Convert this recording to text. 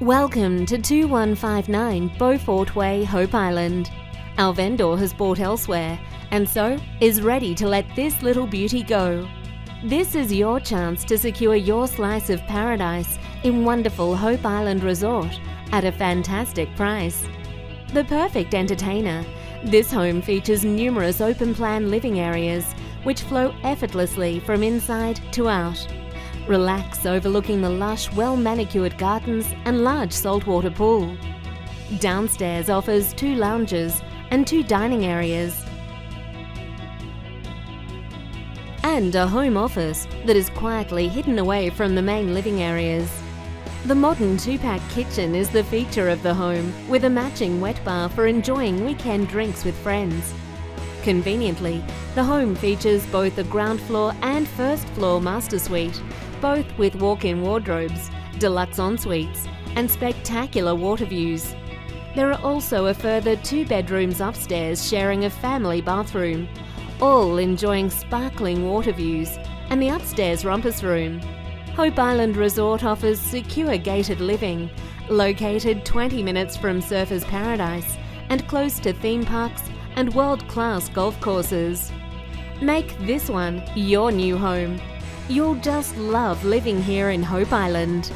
Welcome to 2159 Beaufort Way, Hope Island. Our vendor has bought elsewhere and so is ready to let this little beauty go. This is your chance to secure your slice of paradise in wonderful Hope Island Resort at a fantastic price. The perfect entertainer, this home features numerous open plan living areas which flow effortlessly from inside to out. Relax overlooking the lush, well manicured gardens and large saltwater pool. Downstairs offers two lounges and two dining areas. And a home office that is quietly hidden away from the main living areas. The modern two-pack kitchen is the feature of the home, with a matching wet bar for enjoying weekend drinks with friends. Conveniently, the home features both a ground floor and first floor master suite, both with walk-in wardrobes, deluxe en-suites, and spectacular water views. There are also a further two bedrooms upstairs sharing a family bathroom, all enjoying sparkling water views, and the upstairs rumpus room. Hope Island Resort offers secure gated living, located 20 minutes from Surfers Paradise and close to theme parks and world-class golf courses. Make this one your new home. You'll just love living here in Hope Island.